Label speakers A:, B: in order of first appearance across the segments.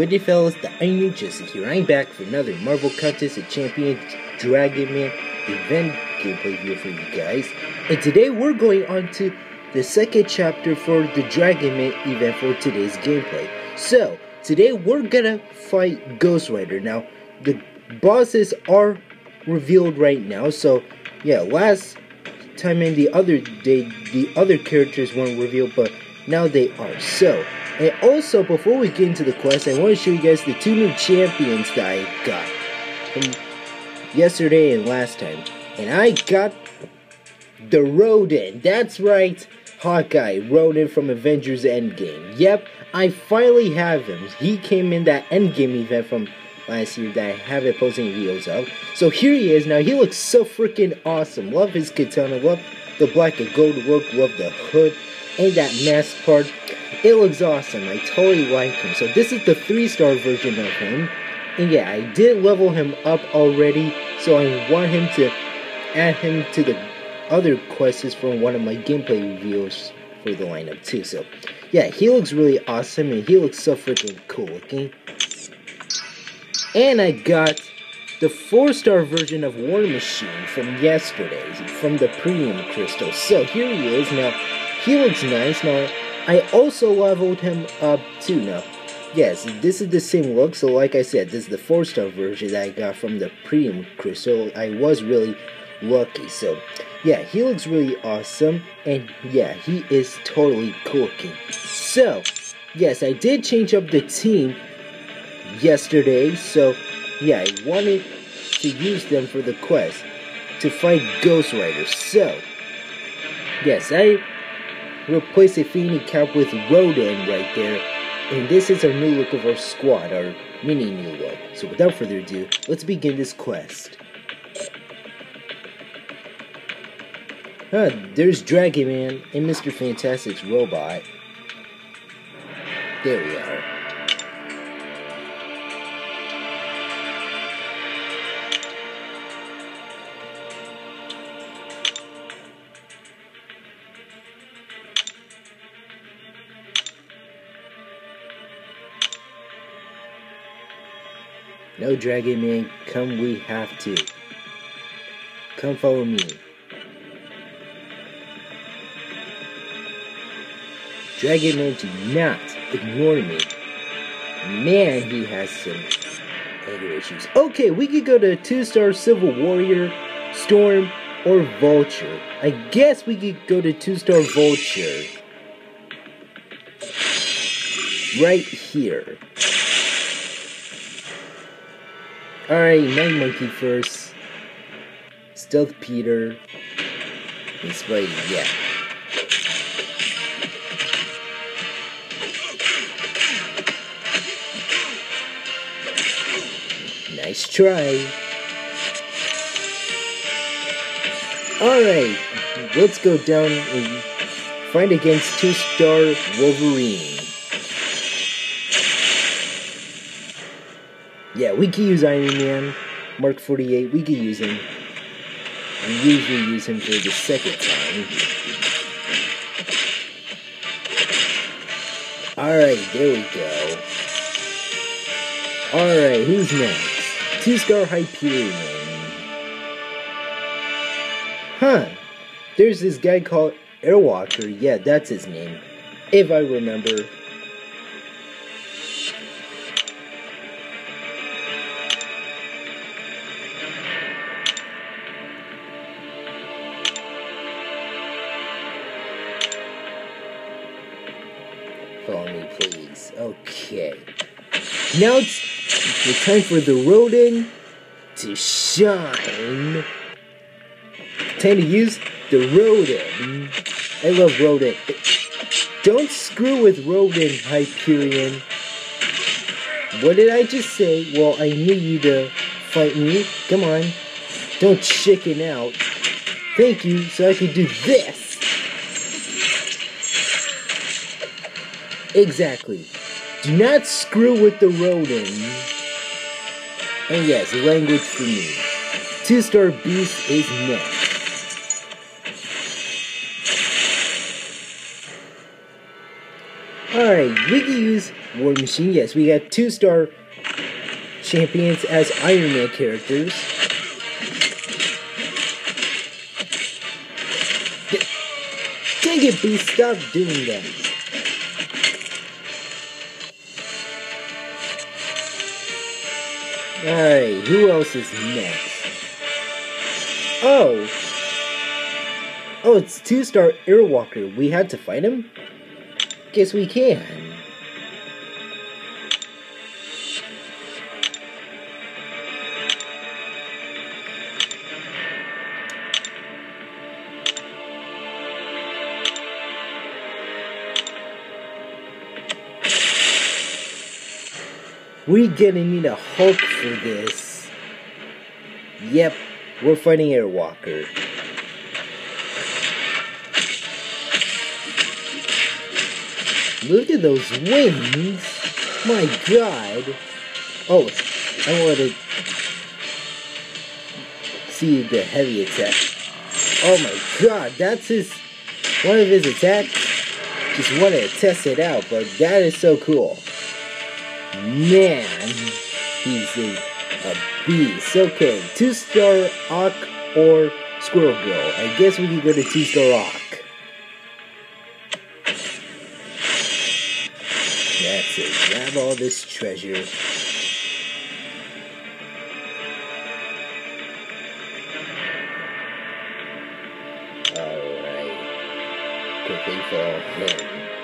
A: Good day fellas, the Iron Justin here. I'm back for another Marvel Contest of Champions Dragon Man event gameplay video for you guys. And today we're going on to the second chapter for the Dragon Man event for today's gameplay. So, today we're gonna fight Ghost Rider. Now, the bosses are revealed right now, so yeah, last time in the other day, the other characters weren't revealed, but now they are. So, and also, before we get into the quest, I want to show you guys the two new champions that I got from yesterday and last time. And I got the Ronin. That's right, Hawkeye, Ronin from Avengers Endgame. Yep, I finally have him. He came in that Endgame event from last year that I haven't posted videos of. So here he is. Now, he looks so freaking awesome. Love his katana. Love the black and gold look. Love the hood. And that mask part. It looks awesome. I totally like him. So this is the 3-star version of him. And yeah, I did level him up already. So I want him to add him to the other quests from one of my gameplay reviews for the lineup too. So yeah, he looks really awesome and he looks so freaking cool looking. And I got the 4-star version of War Machine from yesterday, from the Premium Crystal. So here he is. Now, he looks nice. Now, I also leveled him up too now. Yes, this is the same look, so like I said, this is the 4-star version that I got from the Premium Crystal. I was really lucky, so yeah, he looks really awesome, and yeah, he is totally cooking. So, yes, I did change up the team yesterday, so yeah, I wanted to use them for the quest to fight Ghost Rider. So, yes, I replace a Phoenix Cap with Ronin right there. And this is our new look of our squad, our mini new look. So without further ado, let's begin this quest. Ah, there's Dragon Man and Mr. Fantastic's robot. There we are. No, Dragon Man, come we have to. Come follow me. Dragon Man, do not ignore me. Man, he has some anger issues. Okay, we could go to two-star Civil Warrior, Storm, or Vulture. I guess we could go to two-star Vulture. Right here. Alright, Night Monkey first. Stealth Peter. And Spidey, yeah. Nice try. Alright, let's go down and fight against two-star Wolverine. Yeah, we can use Iron Man, Mark 48, we can use him. We usually use him for the second time. Alright, there we go. Alright, who's next? Two-star Hyperion. Huh. There's this guy called Airwalker. Yeah, that's his name. If I remember. Follow me, please. Okay. Now it's the time for the Ronin to shine. Time to use the Ronin. I love Ronin. Don't screw with Ronin, Hyperion. What did I just say? Well, I need you to fight me. Come on. Don't chicken out. Thank you, so I can do this. Exactly. Do not screw with the Ronin. And yes, language for me. Two Star Beast is next. Alright, we can use War Machine. Yes, we got two star champions as Iron Man characters. Dang it, Beast, stop doing that. Alright, who else is next? Oh! Oh, it's two-star Airwalker. We had to fight him? Guess we can. We gonna need a Hulk for this. Yep, we're fighting Airwalker. Look at those wings! My god! Oh, I want to see the heavy attack. Oh my god, that's his one of his attacks. Just want to test it out, but that is so cool. Man, he's a, a beast. Okay, two star Ock or Squirrel Girl. I guess we can go to two star Ock. That's it. Grab all this treasure. Alright. Quickly fall him.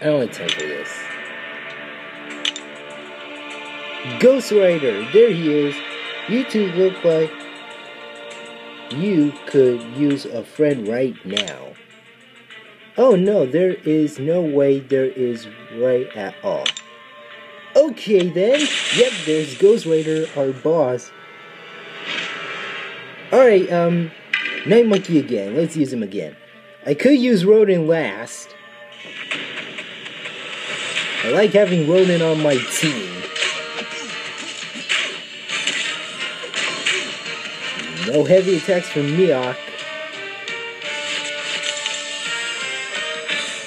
A: I don't have this. Ghost Rider, there he is. You two look like you could use a friend right now. Oh no, there is no way there is right at all. Okay then, yep, there's Ghost Rider, our boss. Alright, um, Night Monkey again, let's use him again. I could use Ronin last, I like having Ronin on my team. No heavy attacks from Mihawk.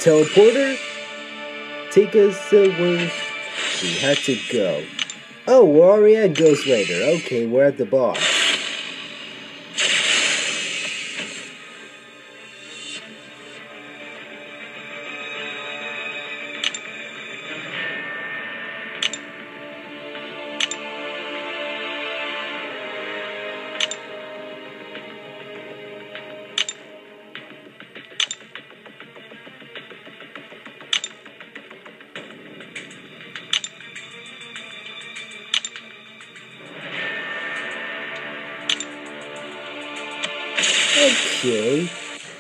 A: Teleporter? Take us somewhere we had to go. Oh, we're already at Ghost Rider. Okay, we're at the boss. Okay.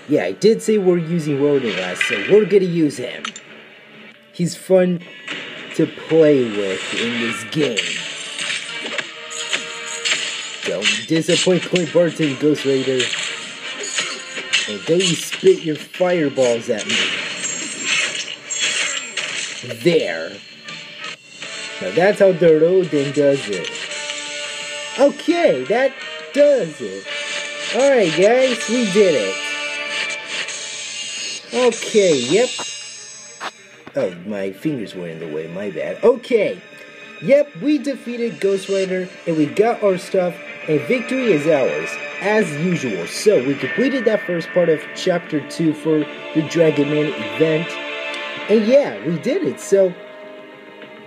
A: Yeah, I did say we're using Ronin so we're gonna use him. He's fun to play with in this game. Don't disappoint Clint Barton, Ghost Rider. And don't you spit your fireballs at me. There. Now that's how the Ronin does it. Okay, that does it. Alright guys, we did it. Okay, yep. Oh, my fingers were in the way, my bad. Okay, yep, we defeated Ghost Rider, and we got our stuff, and victory is ours, as usual. So, we completed that first part of Chapter 2 for the Dragon Man event, and yeah, we did it, so...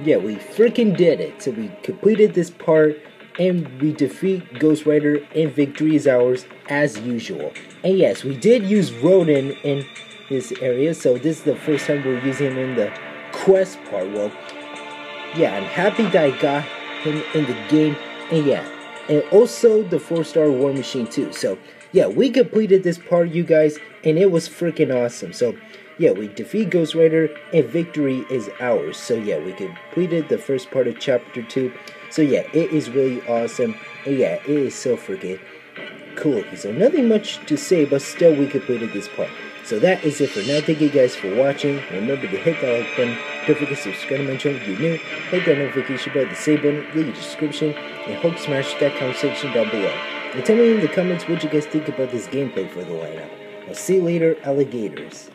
A: Yeah, we freaking did it. So we completed this part, and we defeat Ghost Rider and victory is ours as usual. And yes, we did use Ronin in this area, so this is the first time we're using him in the quest part. Well, yeah, I'm happy that I got him in the game, and yeah, and also the 4-star War Machine too. So, yeah, we completed this part, you guys, and it was freaking awesome. So, yeah, we defeat Ghost Rider, and victory is ours. So, yeah, we completed the first part of Chapter 2. So yeah, it is really awesome. And yeah, it is so freaking cool. So nothing much to say, but still we completed this part. So that is it for now. Thank you guys for watching. Remember to hit that like button, Don't forget to subscribe to my channel if you're new. Hit that notification bell, the same button, leave a description, and Hulk smash that comment section down below. And tell me in the comments what you guys think about this gameplay for the lineup. I'll see you later, alligators.